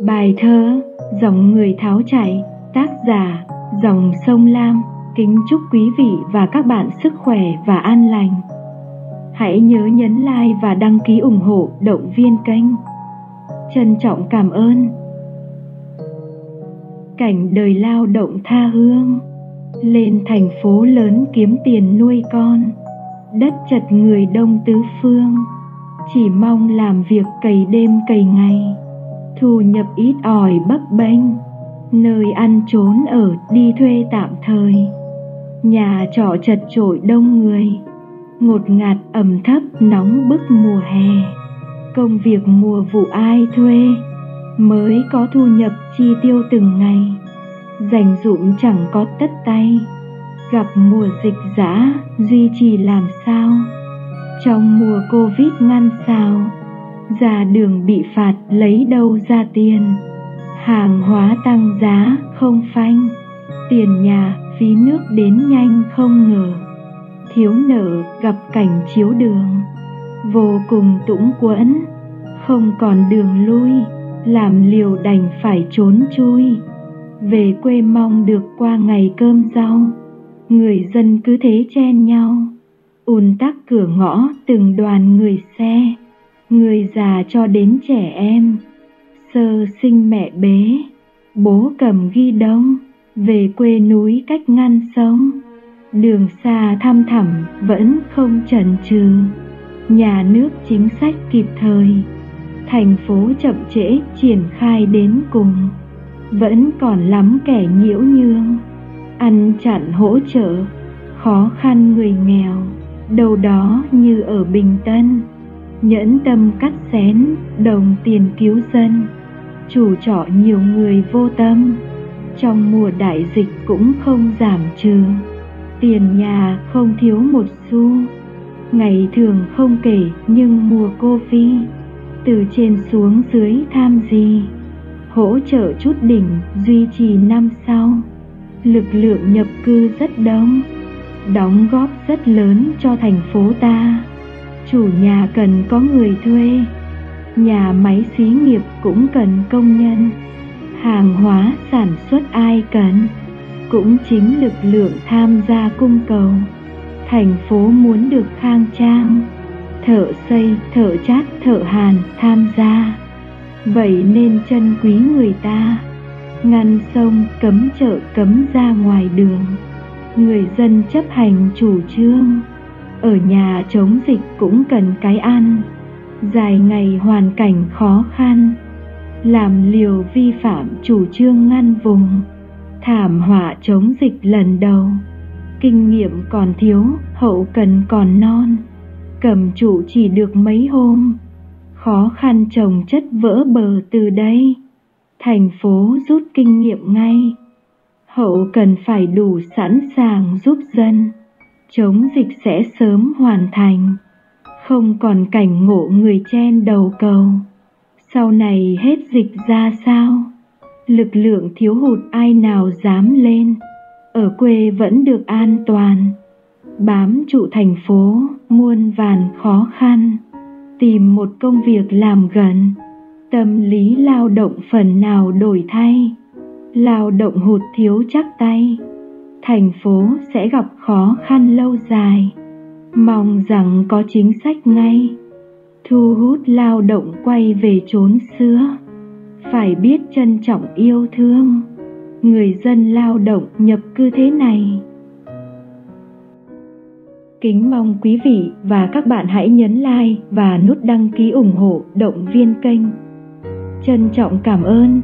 Bài thơ Dòng người tháo chạy, Tác giả Dòng sông Lam. Kính chúc quý vị và các bạn sức khỏe và an lành. Hãy nhớ nhấn like và đăng ký ủng hộ động viên kênh. Trân trọng cảm ơn. Cảnh đời lao động tha hương. Lên thành phố lớn kiếm tiền nuôi con. Đất chật người đông tứ phương. Chỉ mong làm việc cày đêm cày ngày thu nhập ít ỏi bấp bênh, nơi ăn trốn ở đi thuê tạm thời. Nhà trọ chật chội đông người, ngột ngạt ẩm thấp nóng bức mùa hè. Công việc mùa vụ ai thuê mới có thu nhập chi tiêu từng ngày. Dành dụm chẳng có tất tay, gặp mùa dịch giã duy trì làm sao? Trong mùa covid ngăn sao? Ra đường bị phạt lấy đâu ra tiền? Hàng hóa tăng giá không phanh. Tiền nhà, phí nước đến nhanh không ngờ. Thiếu nợ gặp cảnh chiếu đường. Vô cùng tũng quẫn. Không còn đường lui. Làm liều đành phải trốn chui. Về quê mong được qua ngày cơm rau. Người dân cứ thế chen nhau. Ùn tắc cửa ngõ từng đoàn người xe người già cho đến trẻ em, sơ sinh mẹ bế bố cầm ghi đông, về quê núi cách ngăn sông. Đường xa thăm thẳm vẫn không chần chừ. Nhà nước chính sách kịp thời, thành phố chậm trễ triển khai đến cùng. Vẫn còn lắm kẻ nhiễu nhương, ăn chặn hỗ trợ, khó khăn người nghèo. Đâu đó như ở bình tân nhẫn tâm cắt xén, đồng tiền cứu dân. Chủ trọ nhiều người vô tâm, trong mùa đại dịch cũng không giảm trừ. Tiền nhà không thiếu một xu, ngày thường không kể nhưng mùa cô phi. Từ trên xuống dưới tham gì hỗ trợ chút đỉnh duy trì năm sau. Lực lượng nhập cư rất đông, đóng góp rất lớn cho thành phố ta chủ nhà cần có người thuê. Nhà máy xí nghiệp cũng cần công nhân. Hàng hóa sản xuất ai cần cũng chính lực lượng tham gia cung cầu. Thành phố muốn được khang trang, thợ xây, thợ chát, thợ hàn tham gia. Vậy nên chân quý người ta, ngăn sông, cấm chợ, cấm ra ngoài đường. Người dân chấp hành chủ trương ở nhà chống dịch cũng cần cái ăn. Dài ngày hoàn cảnh khó khăn, làm liều vi phạm chủ trương ngăn vùng. Thảm họa chống dịch lần đầu, kinh nghiệm còn thiếu, hậu cần còn non. Cầm trụ chỉ được mấy hôm, khó khăn trồng chất vỡ bờ từ đây. Thành phố rút kinh nghiệm ngay, hậu cần phải đủ sẵn sàng giúp dân chống dịch sẽ sớm hoàn thành. Không còn cảnh ngộ người chen đầu cầu. Sau này hết dịch ra sao? Lực lượng thiếu hụt ai nào dám lên? Ở quê vẫn được an toàn. Bám trụ thành phố, muôn vàn khó khăn. Tìm một công việc làm gần. Tâm lý lao động phần nào đổi thay? Lao động hụt thiếu chắc tay thành phố sẽ gặp khó khăn lâu dài. Mong rằng có chính sách ngay. Thu hút lao động quay về chốn xưa. Phải biết trân trọng yêu thương. Người dân lao động nhập cư thế này. Kính mong quý vị và các bạn hãy nhấn like và nút đăng ký ủng hộ động viên kênh. Trân trọng cảm ơn.